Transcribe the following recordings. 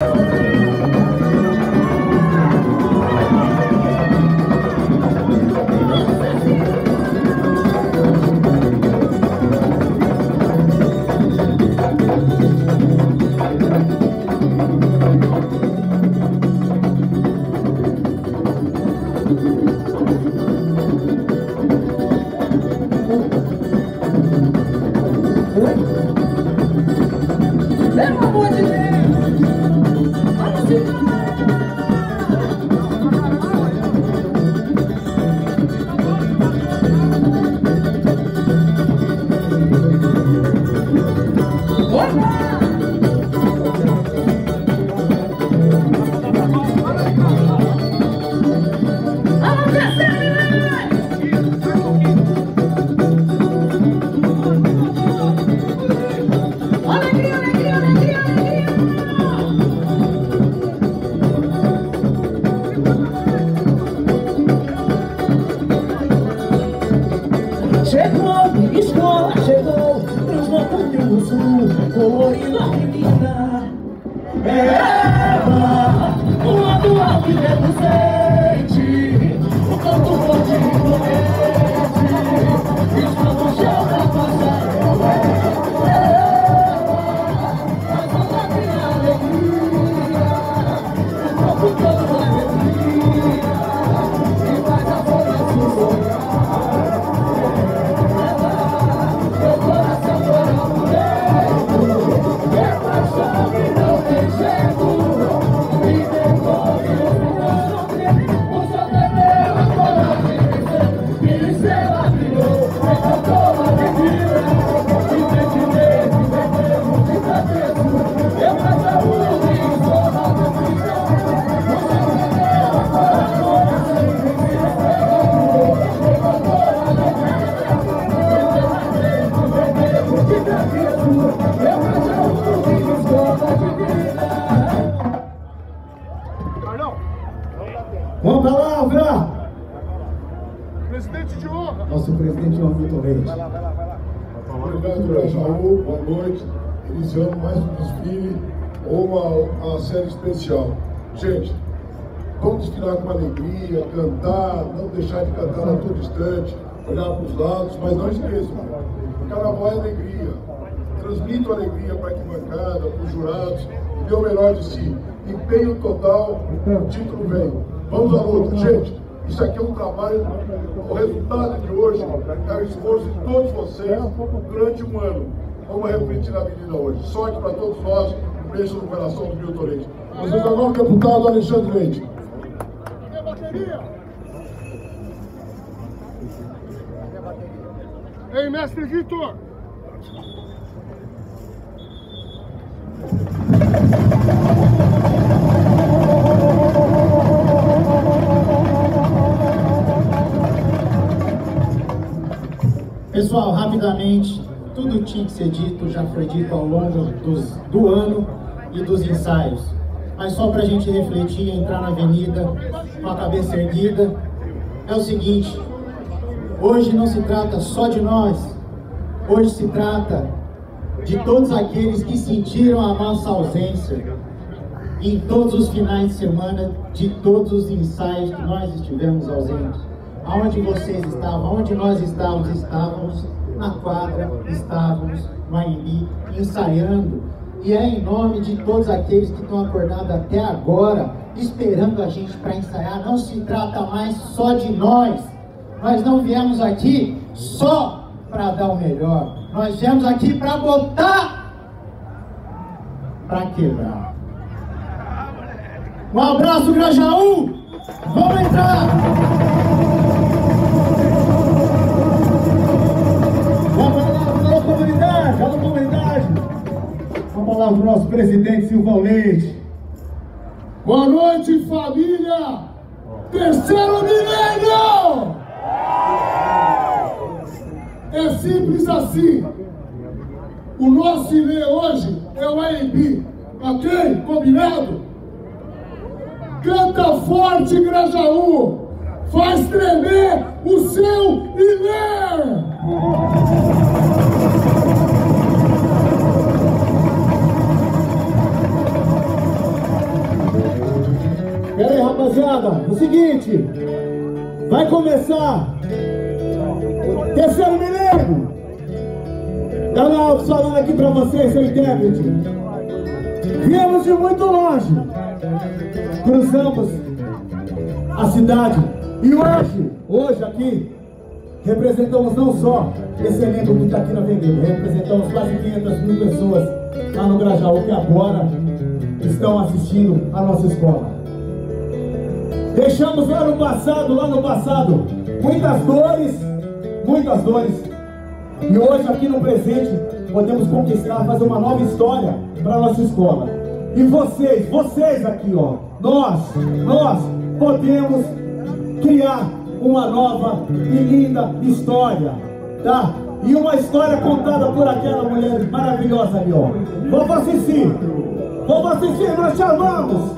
you. た様子を終わりは君が、え nosso presidente João Vitor Reis. Obrigado, Grajaú. Boa noite. Iniciando mais um desfile ou uma, uma série especial. Gente, vamos desfilar com alegria, cantar, não deixar de cantar na todo instante, olhar para os lados, mas não esqueçam, carnaval é alegria. Transmito alegria para a arquibancada, para os jurados, e dê o melhor de si. Empenho total, o título vem. Vamos à luta, gente. Isso aqui é um trabalho, o resultado de hoje é o esforço de todos vocês durante um ano. Vamos refletir na avenida hoje. Sorte para todos nós, beijo no coração do Milton Leite. Vocês agora o deputado Alexandre Leite. Ei, mestre Vitor. Pessoal, rapidamente, tudo tinha que ser dito, já foi dito ao longo dos- do ano e dos ensaios. Mas só para a gente refletir, entrar na avenida com a cabeça erguida, é o seguinte: hoje não se trata só de nós, hoje se trata de todos aqueles que sentiram a nossa ausência em todos os finais de semana, de todos os ensaios que nós estivemos ausentes. Aonde vocês estavam, aonde nós estávamos, estávamos na quadra, estávamos no AMB, ensaiando. E é em nome de todos aqueles que estão acordados até agora, esperando a gente para ensaiar. Não se trata mais só de nós. Nós não viemos aqui só para dar o melhor. Nós viemos aqui para botar para quebrar. Um abraço, Grajaú! Vamos entrar! Uma palavra do nosso presidente Silvão Leite. Boa noite, família! Terceiro milênio! É simples assim. O nosso INE hoje é o AMB, ok? Combinado? Canta forte, Grajaú! Faz tremer o seu INE! Rapaziada, o seguinte, vai começar terceiro milênio. Dá Alves falando aqui pra vocês, seu intérprete. Viemos de muito longe, cruzamos a cidade e hoje, hoje aqui, representamos não só esse elenco que está aqui na avenida, representamos quase 500 mil pessoas lá no Grajaú que agora estão assistindo a nossa escola. Deixamos lá no passado, lá no passado, muitas dores, muitas dores. E hoje aqui no presente podemos conquistar, fazer uma nova história para nossa escola. E vocês, vocês aqui, ó, nós, nós podemos criar uma nova e linda história, tá? E uma história contada por aquela mulher maravilhosa ali, ó. Vamos assistir. Vamos assistir, nós chamamos.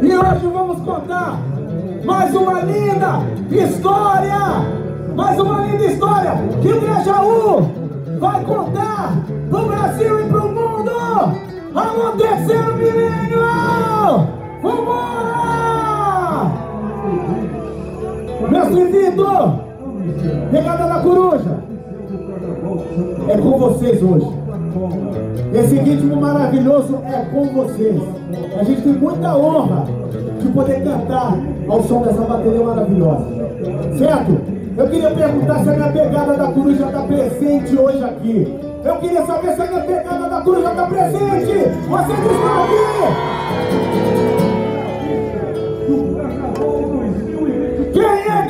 E hoje vamos contar mais uma linda história! Mais uma linda história que o Grajaú vai contar pro Brasil e pro mundo! Alô, terceiro milênio! Vambora! Mestre Vitor! Pegada da coruja! É com vocês hoje. Esse ritmo maravilhoso é com vocês. A gente tem muita honra de poder cantar ao som dessa bateria maravilhosa. Certo? Eu queria perguntar se a minha pegada da coruja está presente hoje aqui. Eu queria saber se a minha pegada da coruja está presente. Vocês estão aqui! Quem é